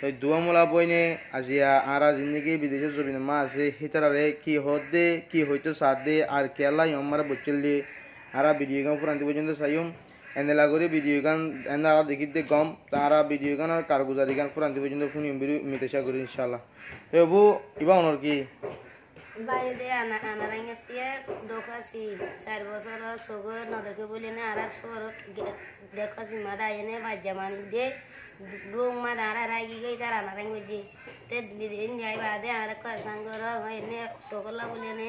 তো দুয়া মোলা বইনে আজিয়া আরা জিন্দগি বিদেশে জবিন মা আছে হিতারারে কি হদ দে কি হইতো সাথ দে আর কেলা ইমারা দে আরা ভিডিও গান ফুরান্তি পর্যন্ত চাইম এনেলা করে ভিডিও গান এনে আরা দেখি দে গম তারা ভিডিও গান আর কারগুজারি গান ফুরান্তি পর্যন্ত ফুনি বিরু মিতেশা করি ইনশাল্লাহ এবু ইবা অনর কি বাইরে আনা আনারাঙ্গাতিয়া দোকাছি চার বছর সগর, নদকে বলে না আর সর দেখাছি মাদা এনে বাজ্যা মান দে রুম মাদা আর রাগি গই তার আনারাঙ্গ যে, তে বিদিন যাই বাদে আর কয় সাঙ্গর এনে সকলা বলে নে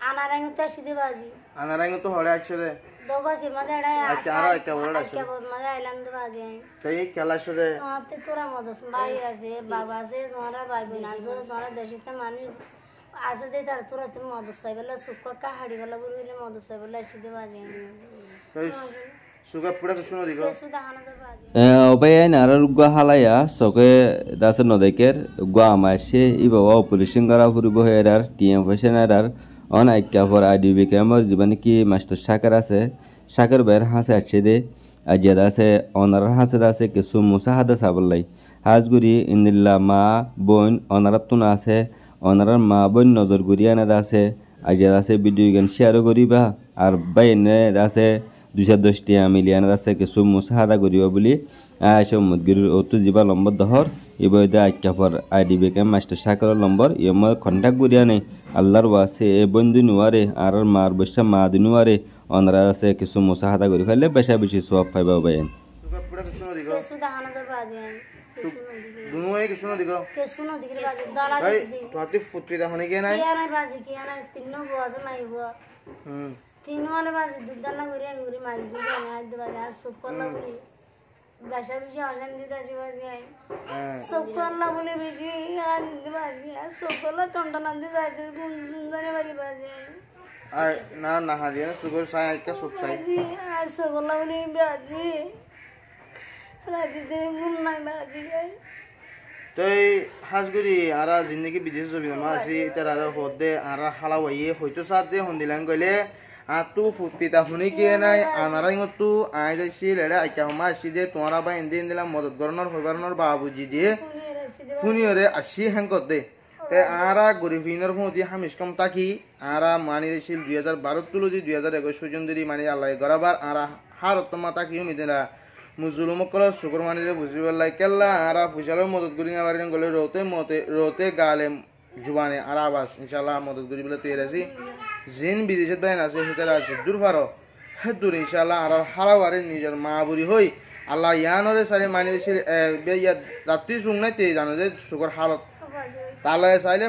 দে আনার তো সিধে বাজি আনারাঙ্গ তো আচ্ছা আরও একটা বড় আইলাম বাজি তাই খেলা তোরা মদস ভাই আছে বাবা আছে তোমরা ভাই বোন আছে তোমরা দেশে মানুষ আছে দে তার তোরা মদস বেলা সুখ কা হাড়ি বেলা বলে মদস চাই বেলা সিধে বাজি হয় তাই সুগা পুরা তো শুনো দিগো সুদা হানা বাজি obaya narar gwa halaya soke dasa nodeker gwa tm fashion on akka for idb জীবনে কি মাস্টার শাকার আছে? শাকার বাইর হাসে আছে দে। আজিয়াদ আছে অনার হাসে আছে কিছু মুসাহাদা সাবলাই হাজগুড়ি, ইন্দিল্লা মা বোন অনারাত্তুন আছে। অনারার মা বোন নজর গুড়িয়া না আছে আজিয়াদ আছে ভিডিও গেম শেয়ারও করিবা। আর বাইনে আছে দুইশ দশটিয়া মিলিয়ান আছে কিছু মুসাহাদা করিব বুলি আইসে মুদগিরির অতু যিবা নম্বর দহর। ইবইদে আইকাফর আইডি বেকে মাস্টার সাকর নম্বর ইয়ম কন্টাক্ট করিয়া নেই। আল্লাহর ওয়াসে এ বন্ধু নুয়ারে আর মার বসা মা দি দিনুয়ারে অনরা আছে কিছু মুসাহাদা করি ফেললে বেশা বেশি সব পাইবা বাইন বাজি দুনো তিন বয়স মাইব হুম। তিন মানে বাজি দুদানা করে আঙ্গুরি মারি দিবে আজ বাজি আর সুকল্লা বলি তই সাজগুৰি আৰু জিন্দগী বিদেশী জমি আছে এতিয়া হ'ত দে আৰা খালা হয়তো চাহ দে সন্ধিলাং কৰিলে আর তু ফুপিতা হুনি কে নাই? আনারাই মতু আই যাইছি লেড়ে আইকা মা আসি দে তোমারা বা ইন্দিন দিলাম মদত গরনর বা বাবুজি দিয়ে। শুনিয়ে রাশিদে ফুনিয়রে আসি হ্যাঙ্কত দে। তে আরা গরিফিনর ফোঁতি হামিস কম তাকি। আরা মানি দিছিল দুই হাজার বারো তুলুদি দুই হাজার একুশ পর্যন্ত মানি আল্লাহ গরাবার আরা হারত্তমা তাকি মিদিনা মুসলুমকল শুকুর মানিরে বুঝি পেলাই কেল্লা আরা ফুসালের মদত করি না পারি গলে রোতে মতে রোতে গালে জুবানে আর আবাস ইনশাল্লাহ মদত করি বলে তৈরি আছি। জিন বিদেশত বাইন আছে সেটার আছে দূর ভারো হে দূর ইনশাল্লাহ আর হারাবারে নিজের মা বুড়ি হই আল্লাহ ইয়ানরে সারি মানি দেশের রাত্রি শুন নাই তে জানো যে শুকুর হালত। তাহলে চাইলে